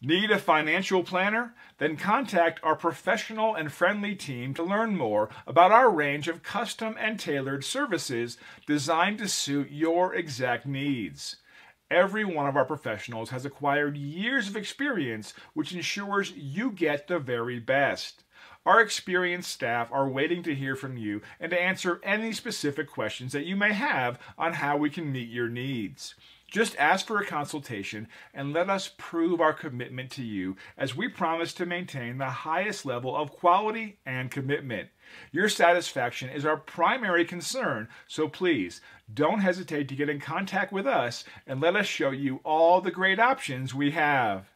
Need a financial planner? Then contact our professional and friendly team to learn more about our range of custom and tailored services designed to suit your exact needs. Every one of our professionals has acquired years of experience, which ensures you get the very best. Our experienced staff are waiting to hear from you and to answer any specific questions that you may have on how we can meet your needs. Just ask for a consultation and let us prove our commitment to you as we promise to maintain the highest level of quality and commitment. Your satisfaction is our primary concern, so please don't hesitate to get in contact with us and let us show you all the great options we have.